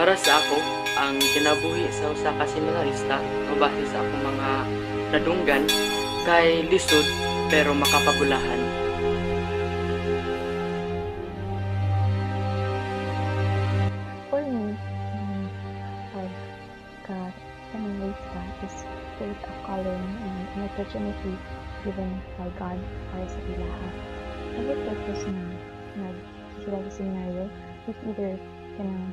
Para sa ako, ang kinabuhi sa usa ka seminarista mabase sa akong mga nadunggan kay lisod pero makapabulahan. For me, um, ka seminarista is both a calling and an opportunity given by God para sa ilaha. Every purpose na nag-sila sa seminaryo is either kanang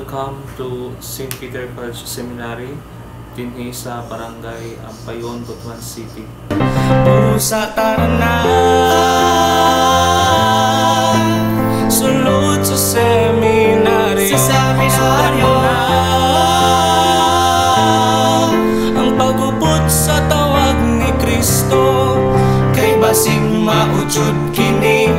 Welcome to St. Peter College Seminary dinhi sa Barangay Ampayon, Butuan City. Pusa taranan Sulod sa seminaryo Sa seminaryo Ang pagupot sa tawag ni Kristo Kay basing maudyod kini